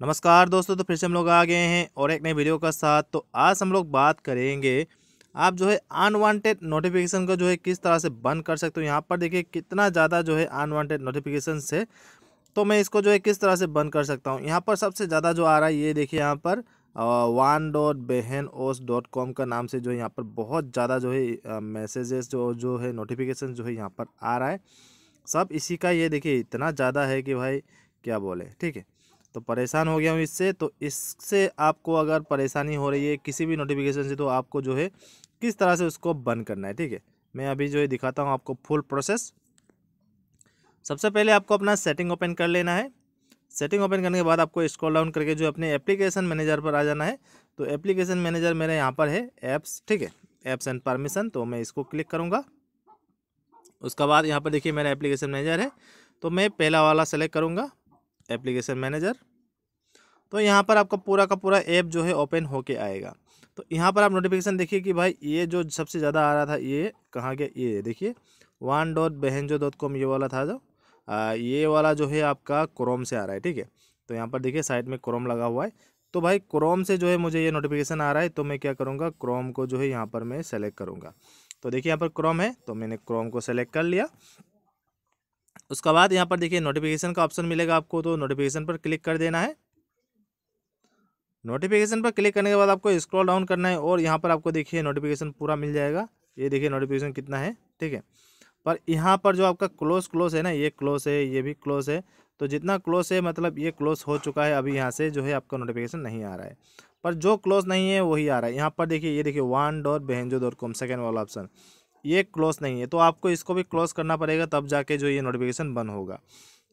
नमस्कार दोस्तों तो फिर से हम लोग आ गए हैं और एक नए वीडियो का साथ। तो आज हम लोग बात करेंगे, आप जो है अनवांटेड नोटिफिकेशन को जो है किस तरह से बंद कर सकते हो? यहाँ पर देखिए कितना ज़्यादा जो है अनवांटेड नोटिफिकेशन से तो मैं इसको जो है किस तरह से बंद कर सकता हूँ? यहाँ पर सबसे ज़्यादा जो आ रहा है, ये देखिए यहाँ पर वन डॉट बेहन ओस डॉट कॉम का नाम से जो है यहाँ पर बहुत ज़्यादा जो है मैसेजेस जो जो है नोटिफिकेशन जो है यहाँ पर आ रहा है। सब इसी का ये देखिए इतना ज़्यादा है कि भाई, क्या बोले? ठीक है। तो परेशान हो गया हूँ इससे तो इससे आपको अगर परेशानी हो रही है किसी भी नोटिफिकेशन से तो आपको जो है किस तरह से उसको बंद करना है, ठीक है? मैं अभी जो है दिखाता हूँ आपको फुल प्रोसेस सबसे पहले आपको अपना सेटिंग ओपन कर लेना है। सेटिंग ओपन करने के बाद आपको स्क्रॉल डाउन करके जो अपने एप्लीकेशन मैनेजर पर आ जाना है। तो एप्लीकेशन मैनेजर मेरे यहाँ पर है ऐप्स ठीक है? ऐप्स एंड परमिशन तो मैं इसको क्लिक करूँगा। उसके बाद यहाँ पर देखिए मेरा एप्लीकेशन मैनेजर है। तो मैं पहला वाला सेलेक्ट करूँगा। एप्लीकेशन मैनेजर तो यहाँ पर आपका पूरा का पूरा ऐप जो है ओपन होके आएगा। तो यहाँ पर आप नोटिफिकेशन देखिए कि भाई ये जो सबसे ज़्यादा आ रहा था ये कहाँ गया? ये देखिए वन डॉट बहनजो डॉट कॉम ये वाला था जो आ, ये वाला जो है आपका क्रोम से आ रहा है ठीक है? तो यहाँ पर देखिए साइड में क्रोम लगा हुआ है। तो भाई क्रोम से जो है मुझे ये नोटिफिकेशन आ रहा है तो मैं क्या करूँगा? क्रोम को जो है यहाँ पर मैं सेलेक्ट करूँगा। तो देखिए यहाँ पर क्रोम है तो मैंने क्रोम को सेलेक्ट कर लिया। उसके बाद यहाँ पर देखिए नोटिफिकेशन का ऑप्शन मिलेगा आपको तो नोटिफिकेशन पर क्लिक कर देना है। नोटिफिकेशन पर क्लिक करने के बाद आपको स्क्रॉल डाउन करना है और यहाँ पर आपको देखिए नोटिफिकेशन पूरा मिल जाएगा। ये देखिए नोटिफिकेशन कितना है, ठीक है। पर यहाँ पर जो आपका क्लोज क्लोज है ना, ये क्लोज है, ये भी क्लोज है तो जितना क्लोज है मतलब ये क्लोज हो चुका है, अभी यहाँ से जो है आपका नोटिफिकेशन नहीं आ रहा है। पर जो क्लोज नहीं है, वही आ रहा है। यहाँ पर देखिए, ये देखिए वन डॉट बहनजो डॉट कॉम सेकेंड वाला ऑप्शन ये क्लोज नहीं है तो आपको इसको भी क्लोज करना पड़ेगा, तब जाके जो ये नोटिफिकेशन बंद होगा।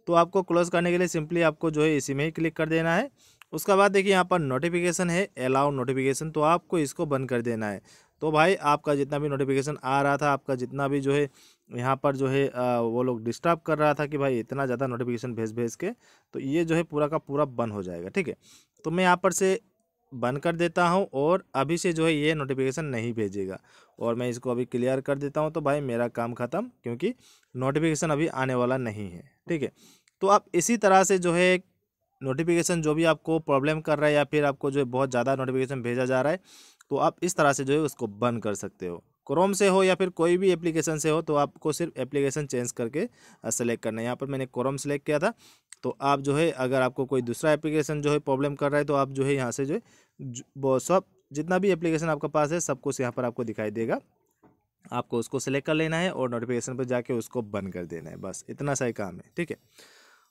तो आपको क्लोज करने के लिए सिंपली आपको जो है इसी में ही क्लिक कर देना है। उसके बाद देखिए यहाँ पर नोटिफिकेशन है अलाउ नोटिफिकेशन तो आपको इसको बंद कर देना है। तो भाई आपका जितना भी नोटिफिकेशन आ रहा था, आपका जितना भी जो है यहाँ पर जो है वो लोग डिस्टर्ब कर रहा था कि भाई इतना ज़्यादा नोटिफिकेशन भेज भेज के तो ये जो है पूरा का पूरा बंद हो जाएगा, ठीक है? तो मैं यहाँ पर से बंद कर देता हूँ और अभी से जो है ये नोटिफिकेशन नहीं भेजेगा। और मैं इसको अभी क्लियर कर देता हूँ तो भाई मेरा काम ख़त्म क्योंकि नोटिफिकेशन अभी आने वाला नहीं है, ठीक है? तो आप इसी तरह से जो है नोटिफिकेशन जो भी आपको प्रॉब्लम कर रहा है या फिर आपको जो है बहुत ज़्यादा नोटिफिकेशन भेजा जा रहा है तो आप इस तरह से जो है उसको बंद कर सकते हो। क्रोम से हो या फिर कोई भी एप्लीकेशन से हो तो आपको सिर्फ़ एप्लीकेशन चेंज करके सेलेक्ट करना है। यहाँ पर मैंने क्रोम सेलेक्ट किया था। तो आप जो है, अगर आपको कोई दूसरा एप्लीकेशन जो है प्रॉब्लम कर रहा है तो आप जो है यहाँ से जो है सब, जितना भी एप्लीकेशन आपके पास है, सब कुछ यहाँ पर आपको दिखाई देगा। आपको उसको सेलेक्ट कर लेना है और नोटिफिकेशन पर जाके उसको बंद कर देना है। बस, इतना सही काम है, ठीक है?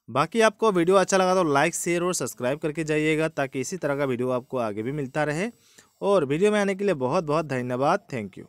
बाकी आपको वीडियो अच्छा लगा तो लाइक शेयर और सब्सक्राइब करके जाइएगा, ताकि इसी तरह का वीडियो आपको आगे भी मिलता रहे। और वीडियो में आने के लिए बहुत बहुत धन्यवाद। Thank you